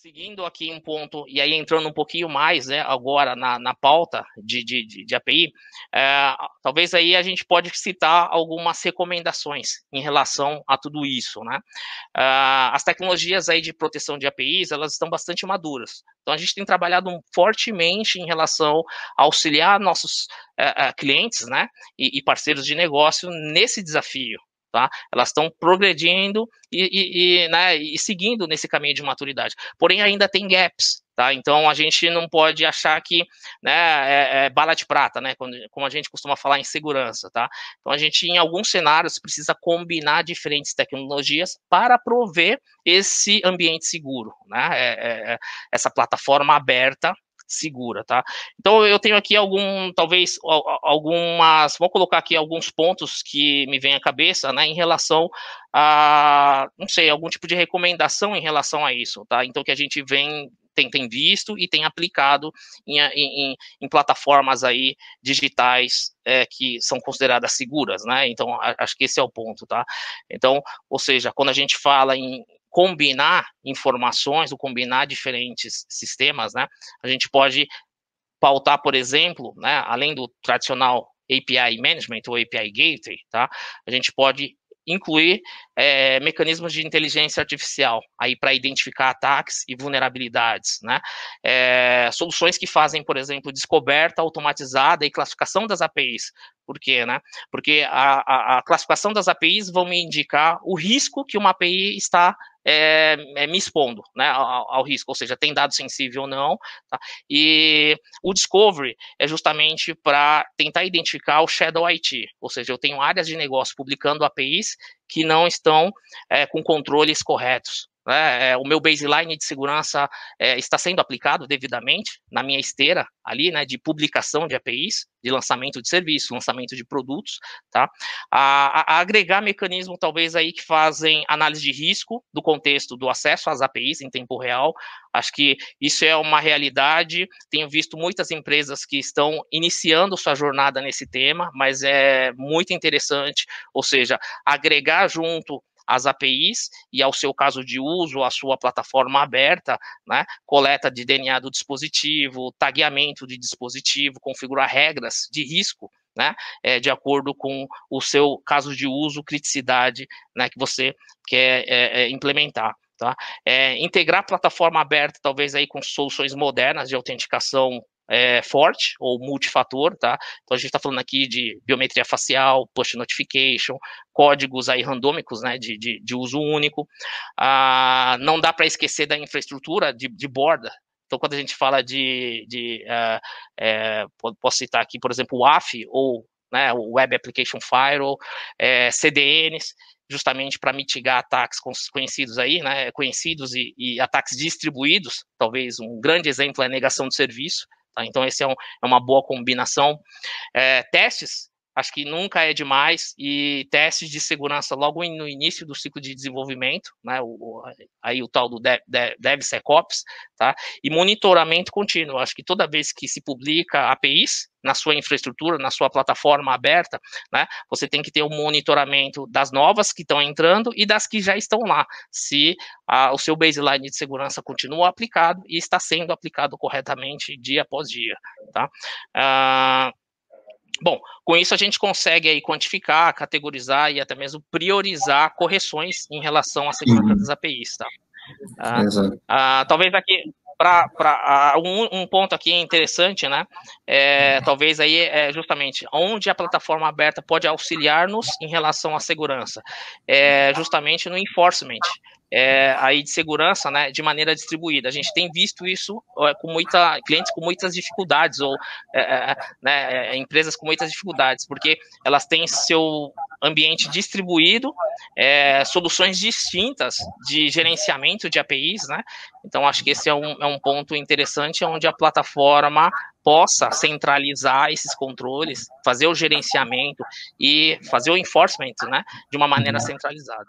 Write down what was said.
Seguindo aqui um ponto, e aí entrando um pouquinho mais, né, agora na, na pauta de, de, de API, é, talvez aí a gente pode citar algumas recomendações em relação a tudo isso, né. É, as tecnologias aí de proteção de APIs, elas estão bastante maduras. Então a gente tem trabalhado fortemente em relação a auxiliar nossos é, é clientes, né, e, e parceiros de negócio nesse desafio, Tá? Elas estão progredindo e, e, e, né, e, seguindo nesse caminho de maturidade. Porém, ainda tem gaps, tá? Então a gente não pode achar que né, é, é bala de prata, né? Quando, como a gente costuma falar em segurança, tá? Então a gente, em alguns cenários, precisa combinar diferentes tecnologias para prover esse ambiente seguro, né? É, é, é essa plataforma aberta segura, tá? Então eu tenho aqui algum, talvez algumas, vou colocar aqui alguns pontos que me vêm à cabeça, né, em relação a, não sei, algum tipo de recomendação em relação a isso, tá? Então que a gente vem tem, tem visto e tem aplicado em, em, em plataformas aí digitais é, que são consideradas seguras, né? Então acho que esse é o ponto, tá? Então, ou seja, quando a gente fala em combinar informações, ou combinar diferentes sistemas, né? A gente pode pautar, por exemplo, né, além do tradicional API Management ou API Gateway, tá? A gente pode incluir é, mecanismos de inteligência artificial aí para identificar ataques e vulnerabilidades, né? É, soluções que fazem, por exemplo, descoberta automatizada e classificação das APIs. Por quê, né? Porque a, a, a classificação das APIs vão me indicar o risco que uma API está é, é, me expondo né, ao, ao, risco, ou seja, tem dado sensível ou não. Tá? E o Discovery é justamente para tentar identificar o Shadow IT, ou seja, eu tenho áreas de negócio publicando APIs que não estão é, com controles corretos. É, o meu baseline de segurança é, está sendo aplicado devidamente na minha esteira ali, né, de publicação de APIs, de lançamento de serviços, lançamento de produtos, tá? A, a, agregar mecanismos talvez aí que fazem análise de risco do contexto do acesso às APIs em tempo real. Acho que isso é uma realidade. Tenho visto muitas empresas que estão iniciando sua jornada nesse tema, mas é muito interessante, ou seja, agregar junto as APIs e ao seu caso de uso, a sua plataforma aberta, né, coleta de DNA do dispositivo, tagueamento de dispositivo, configurar regras de risco, né, é, de acordo com o seu caso de uso, criticidade, né, que você quer é, implementar. Tá? É, integrar plataforma aberta, talvez aí com soluções modernas de autenticação é, forte ou multifator, tá? Então a gente está falando aqui de biometria facial, push notification, códigos aí randômicos, né, de, de, de uso único. Ah, não dá para esquecer da infraestrutura de, de borda, então, quando a gente fala de, de uh, é, posso citar aqui, por exemplo, o AF ou né, o Web Application Firewall, é, CDNs, justamente para mitigar ataques conhecidos aí, né, conhecidos e, e, ataques distribuídos. Talvez um grande exemplo é a negação de serviço. Tá? Então, esse é, um, é, uma boa combinação. É, testes, acho que nunca é demais, e testes de segurança logo no início do ciclo de desenvolvimento, né, o, aí o tal do DevSecOps, tá, e monitoramento contínuo, acho que toda vez que se publica APIs na sua infraestrutura, na sua plataforma aberta, né, você tem que ter o um monitoramento das novas que estão entrando e das que já estão lá, se a, o seu baseline de segurança continua aplicado e está sendo aplicado corretamente dia após dia, tá, uh, Bom, com isso a gente consegue aí quantificar, categorizar e até mesmo priorizar correções em relação à segurança uhum. das APIs, tá? Ah, ah, talvez aqui para ah, um, um, ponto aqui interessante, né? É, talvez aí é justamente onde a plataforma aberta pode auxiliar-nos em relação à segurança, é justamente no enforcement é, aí de segurança, né, de maneira distribuída. A gente tem visto isso é, com muita clientes com muitas dificuldades ou é, é né, é, empresas com muitas dificuldades, porque elas têm seu ambiente distribuído, é, soluções distintas de gerenciamento de APIs, né? Então acho que esse é um, é um ponto interessante onde a plataforma possa centralizar esses controles, fazer o gerenciamento e fazer o enforcement, né, de uma maneira centralizada.